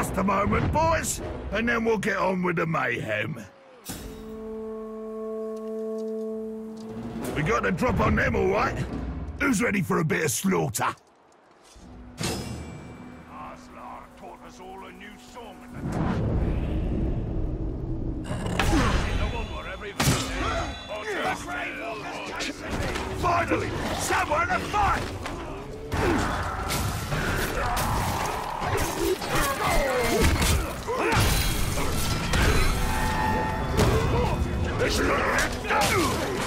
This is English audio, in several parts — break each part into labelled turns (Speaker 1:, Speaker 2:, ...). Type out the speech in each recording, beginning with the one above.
Speaker 1: Just a moment, boys, and then we'll get on with the mayhem. We got the drop on them, all right? Who's ready for a bit of slaughter?
Speaker 2: Aslar taught us all a new song. the
Speaker 1: Finally, someone to fight! You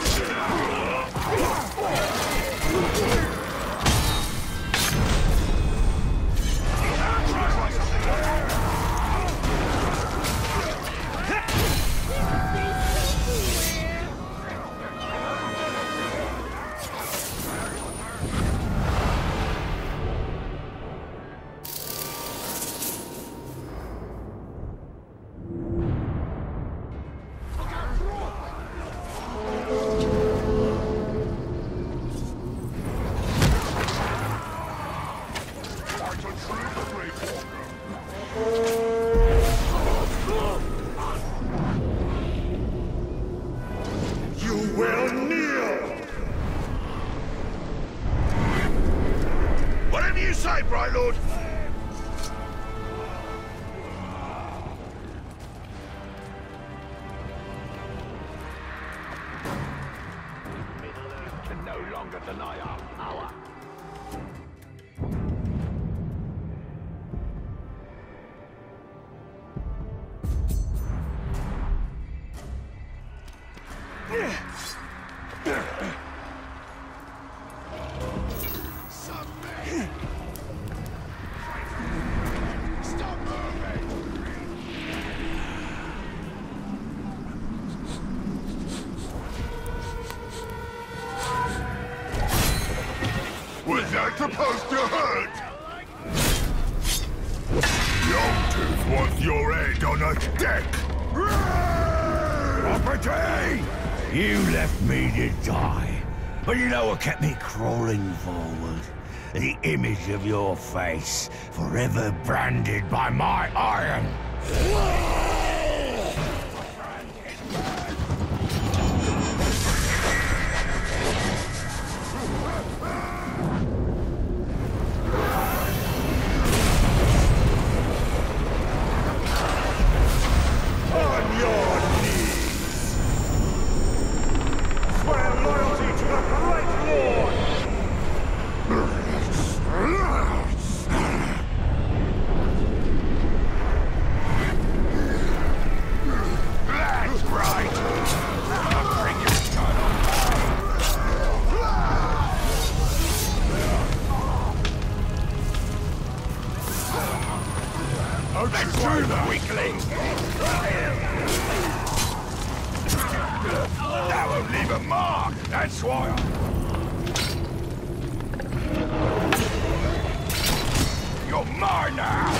Speaker 1: say, Bright Lord.
Speaker 2: can
Speaker 1: supposed to hurt? Longtooth wants your head on a stick! Property! You left me to die. But you know what kept me crawling forward? The image of your face, forever branded by my iron. Let's do that, weakling! That won't leave a mark, that's why You're mine now!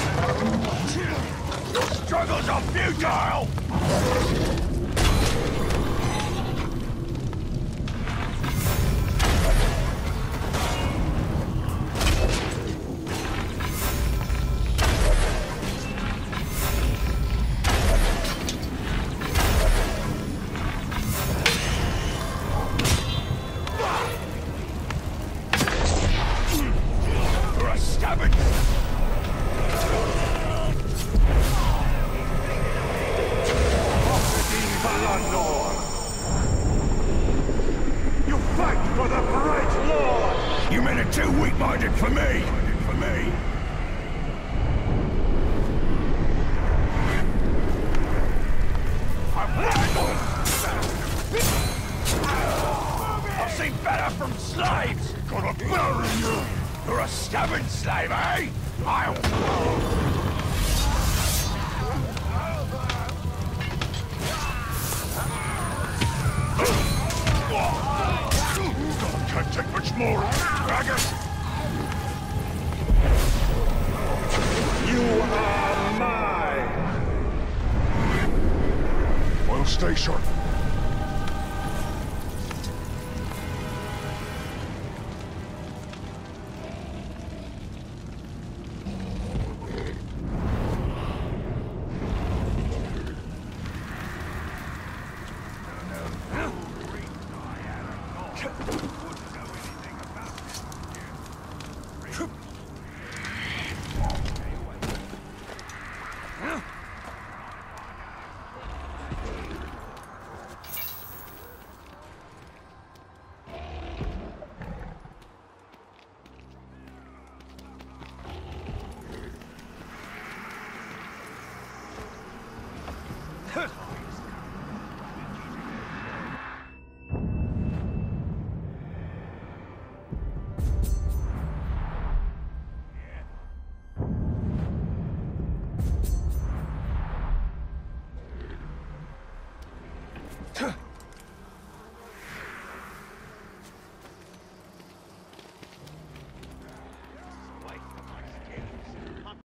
Speaker 1: Your struggles are futile! For me! For me! I've seen better from slaves! Gonna bury you! You're a stubborn slave, eh? I'll... Can't take much more, faggot! Well,
Speaker 3: 撤